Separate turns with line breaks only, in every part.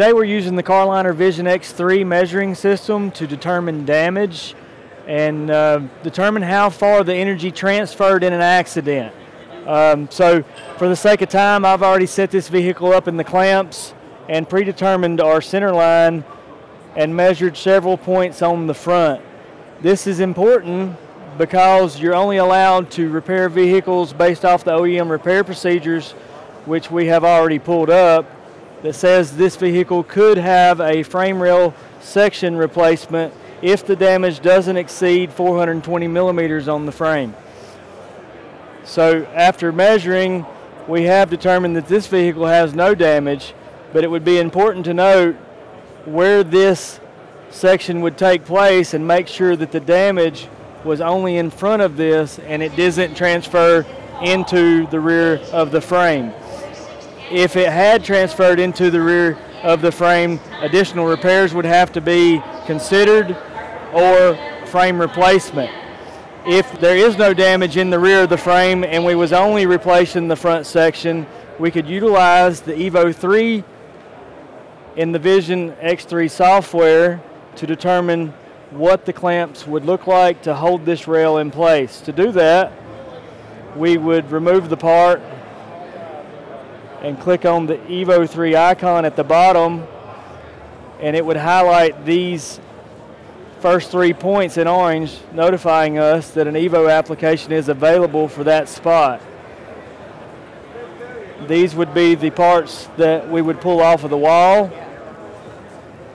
today we're using the Car-O-Liner Vision X3 measuring system to determine damage and uh, determine how far the energy transferred in an accident. Um, so for the sake of time, I've already set this vehicle up in the clamps and predetermined our center line and measured several points on the front. This is important because you're only allowed to repair vehicles based off the OEM repair procedures, which we have already pulled up, that says this vehicle could have a frame rail section replacement if the damage doesn't exceed 420 millimeters on the frame. So after measuring, we have determined that this vehicle has no damage, but it would be important to note where this section would take place and make sure that the damage was only in front of this and it doesn't transfer into the rear of the frame. If it had transferred into the rear of the frame, additional repairs would have to be considered or frame replacement. If there is no damage in the rear of the frame and we was only replacing the front section, we could utilize the Evo 3 in the Vision X3 software to determine what the clamps would look like to hold this rail in place. To do that, we would remove the part and click on the Evo 3 icon at the bottom and it would highlight these first three points in orange notifying us that an Evo application is available for that spot. These would be the parts that we would pull off of the wall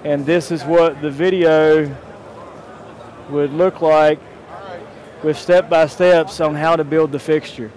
and this is what the video would look like with step by steps on how to build the fixture.